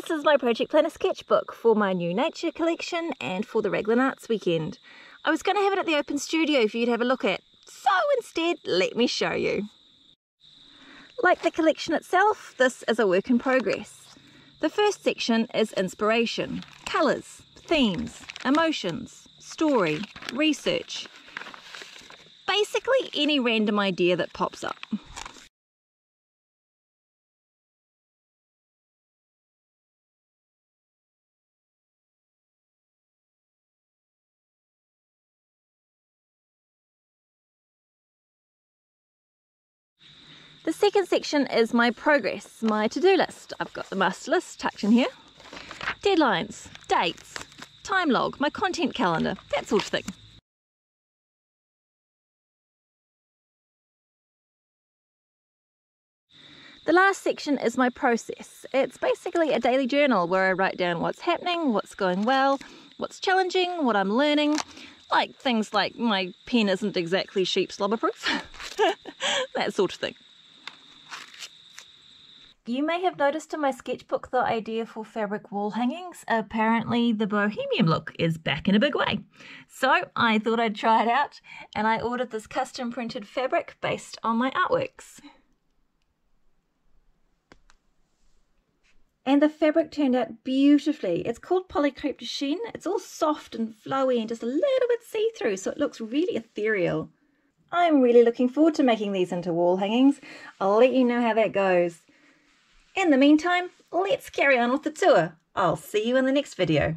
This is my Project Planner sketchbook for my new nature collection and for the Raglan Arts weekend. I was going to have it at the open studio for you to have a look at, so instead let me show you. Like the collection itself, this is a work in progress. The first section is inspiration, colours, themes, emotions, story, research, basically any random idea that pops up. The second section is my progress, my to-do list. I've got the master list tucked in here. Deadlines, dates, time log, my content calendar, that sort of thing. The last section is my process. It's basically a daily journal where I write down what's happening, what's going well, what's challenging, what I'm learning, like things like my pen isn't exactly sheep slobber proof, that sort of thing. You may have noticed in my sketchbook the idea for fabric wall hangings. Apparently the bohemian look is back in a big way. So I thought I'd try it out and I ordered this custom printed fabric based on my artworks. And the fabric turned out beautifully. It's called Polycrepe de Chine. It's all soft and flowy and just a little bit see-through, so it looks really ethereal. I'm really looking forward to making these into wall hangings. I'll let you know how that goes. In the meantime, let's carry on with the tour. I'll see you in the next video.